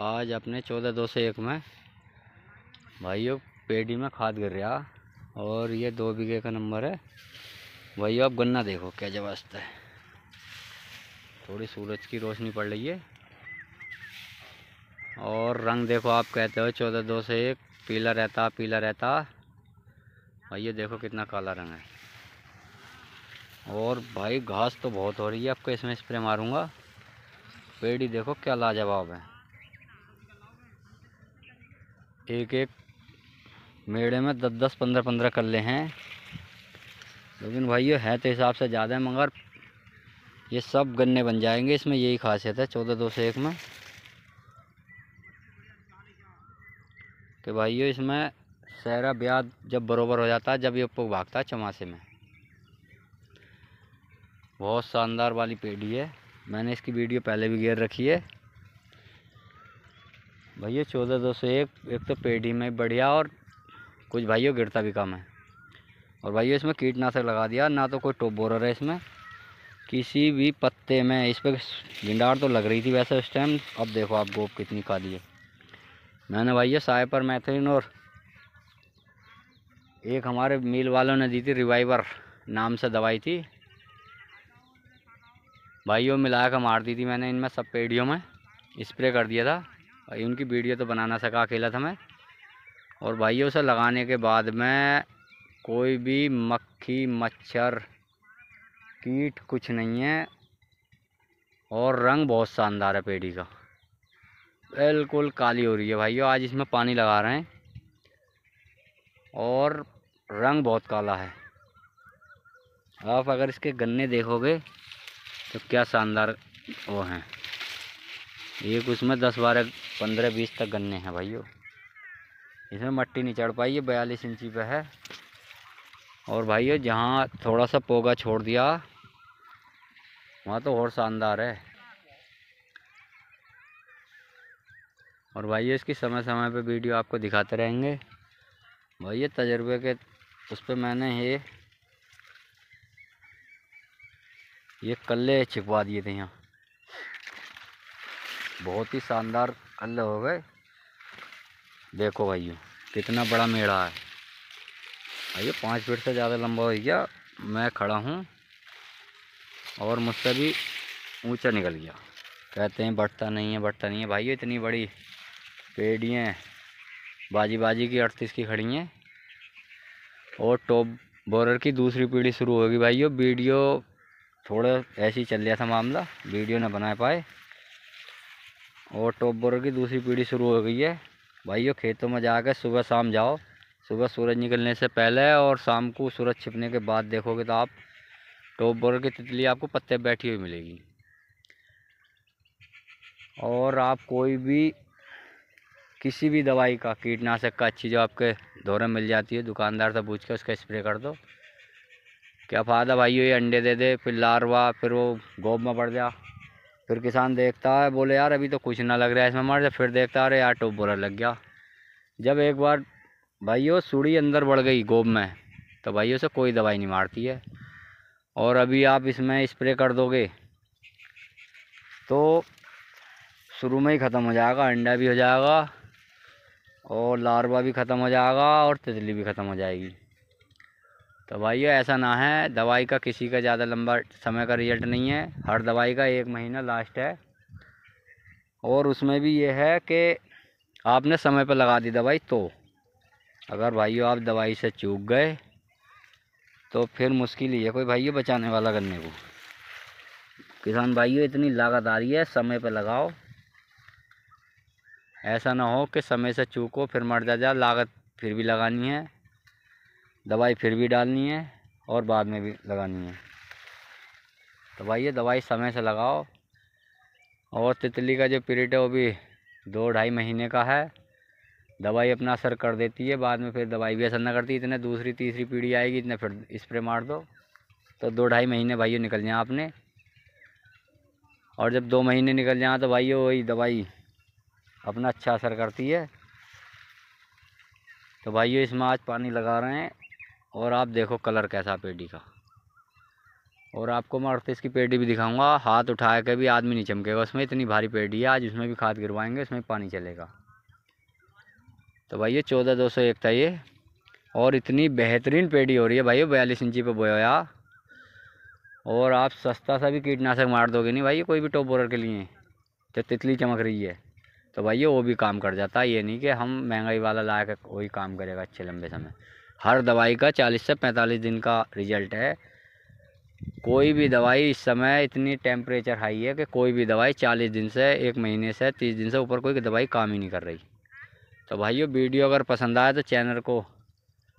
आज अपने चौदह दो से एक में। भाइयों, पेड़ी में खाद गिर रहा, और ये दो बीघे का नंबर है। भाइयों, आप गन्ना देखो, क्या जबास्त है। थोड़ी सूरज की रोशनी पड़ रही है। और रंग देखो, आप कहते हो चौदह दो से एक, पीला रहता पीला रहता। भाई ये देखो कितना काला रंग है। और भाई, घास तो बहुत हो रही है, आपको इसमें स्प्रे मारूँगा। पेड़ ही देखो, क्या लाजवाब है। एक एक मेड़े में दस दस, पंद्रह पंद्रह कल्ले हैं। लेकिन भाइयों, है तो हिसाब से ज़्यादा है, मगर ये सब गन्ने बन जाएँगे। इसमें यही खासियत है, चौदह, दो सौ एक में। कि भाइयों, इसमें सहरा ब्याज जब बरोबर हो जाता है, जब ये पुख भागता है चमासे में। बहुत शानदार वाली पेड़ी है। मैंने इसकी वीडियो पहले भी गेर रखी है। भैया, चौदह दो सौ एक एक तो पेड़ी में बढ़िया और कुछ भाइयों गिरता भी कम है। और भाइयों, इसमें कीटनाशक लगा दिया, ना तो कोई टोप बोरर है इसमें। किसी भी पत्ते में इस पर गिंडार तो लग रही थी वैसे उस टाइम अब देखो आप गोप कितनी खा है। मैंने भैया, साय पर मैथिन और एक हमारे मिल वालों ने दी थी रिवाइवर नाम से दवाई थी। भाइयों मिलाकर मार दी थी मैंने इनमें सब पेड़ियों में। स्प्रे कर दिया था। भाई, उनकी वीडियो तो बनाना सका, अकेला था मैं। और भाई उसे लगाने के बाद में कोई भी मक्खी, मच्छर, कीट कुछ नहीं है। और रंग बहुत शानदार है पेड़ी का। बिल्कुल काली हो रही है भाइयों, आज इसमें पानी लगा रहे हैं। और रंग बहुत काला है। आप अगर इसके गन्ने देखोगे तो क्या शानदार वो हैं। ये कुछ में दस बारह, पंद्रह, बीस तक गन्ने हैं भाइयों। इसमें मट्टी नहीं चढ़ पाई, ये बयालीस इंची पे है। और भाइयों, जहाँ थोड़ा सा पोगा छोड़ दिया, वहाँ तो और शानदार है। और भाइयों, इसकी समय समय पे वीडियो आपको दिखाते रहेंगे। भैया तजर्बे के, उस पर मैंने ये ये कल्ले छिपवा दिए थे यहाँ। बहुत ही शानदार अल्ले हो गए। देखो भाइयों कितना बड़ा मेड़ा है। भाई पाँच फीट से ज़्यादा लंबा हो गया। मैं खड़ा हूँ और मुझसे भी ऊँचा निकल गया। कहते हैं, बढ़ता नहीं है, बढ़ता नहीं है। भाई इतनी बड़ी पेड़ियाँ बाजी बाजी की अड़तीस की खड़ी हैं। और टॉप बोरर की दूसरी पीढ़ी शुरू होगी। भाइयों, वीडियो थोड़ा ऐसे ही चल गया था मामला। वीडियो ना बना पाए। और टोबर बोर की दूसरी पीढ़ी शुरू हो गई है। भाइयों, खेतों में जाकर सुबह शाम जाओ। सुबह सूरज निकलने से पहले और शाम को सूरज छिपने के बाद देखोगे तो आप टोप बोर की तितली आपको पत्ते बैठी हुई मिलेगी। और आप कोई भी, किसी भी दवाई का, कीटनाशक का अच्छी जो आपके दौरे मिल जाती है, दुकानदार से पूछ के उसका स्प्रे कर दो। क्या फ़ायदा भाइयों, ये अंडे दे दे, फिर लारवा, फिर वो गोब में पड़ जा। फिर किसान देखता है, बोले, यार, अभी तो कुछ ना लग रहा है इसमें मर। जाए फिर देखता अरे यार, टोप बोरा लग गया। जब एक बार भाइयों सूढ़ी अंदर बढ़ गई गोब में तो भाइयों से कोई दवाई नहीं मारती है। और अभी आप इसमें इस्प्रे कर दोगे तो शुरू में ही ख़त्म हो जाएगा, अंडा भी हो जाएगा और लार्वा भी ख़त्म हो जाएगा और तितली भी ख़त्म हो जाएगी। तो भाइयों, ऐसा ना है। दवाई का किसी का ज़्यादा लंबा समय का रिज़ल्ट नहीं है। हर दवाई का एक महीना लास्ट है। और उसमें भी ये है कि आपने समय पर लगा दी दवाई तो। अगर भाइयों, आप दवाई से चूक गए तो फिर मुश्किल ही है कोई भाइयों बचाने वाला करने को। किसान भाइयों, इतनी लागत आ रही है, समय पर लगाओ। ऐसा ना हो कि समय से चूको, फिर मर जा जा, लागत फिर भी लगानी है। दवाई फिर भी डालनी है और बाद में भी लगानी है। तो भाई दवाई समय से लगाओ। और तितली का जो पीरियड है वो भी दो ढाई महीने का है। दवाई अपना असर कर देती है, बाद में फिर दवाई भी असर ना करती। इतने दूसरी तीसरी पीढ़ी आएगी, इतने फिर स्प्रे मार दो। तो दो ढाई महीने भाइयों निकल जाए आपने। और जब दो महीने निकल जाए तो भाइयों वही दवाई अपना अच्छा असर करती है। तो भाइयों इसमें आज पानी लगा रहे हैं। और आप देखो कलर कैसा पेडी का। और आपको मैं अड़तीस की पेडी भी दिखाऊँगा। हाथ उठा के भी आदमी नहीं चमकेगा। उसमें इतनी भारी पेडी है, आज उसमें भी खाद गिरवाएँगे, उसमें पानी चलेगा। तो भाई ये चौदह दो सौ एक था ये। और इतनी बेहतरीन पेडी हो रही है भाई बयालीस इंची पे बोया और आप सस्ता सा भी कीटनाशक मार दोगे नहीं भाई, कोई भी टॉप बोर के लिए तो तितली चमक रही है। तो भाई वो भी काम कर जाता है। ये नहीं कि हम महँगाई वाला ला वही काम करेगा अच्छे लंबे समय। हर दवाई का चालीस से पैंतालीस दिन का रिज़ल्ट है। कोई भी दवाई इस समय इतनी टेम्परेचर हाई है कि कोई भी दवाई चालीस दिन से, एक महीने से, तीस दिन से ऊपर कोई दवाई काम ही नहीं कर रही। तो भाइयों, वीडियो अगर पसंद आए तो चैनल को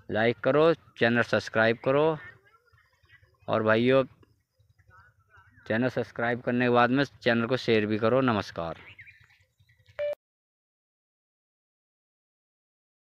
लाइक करो चैनल सब्सक्राइब करो। और भाइयों चैनल सब्सक्राइब करने के बाद में चैनल को शेयर भी करो। नमस्कार।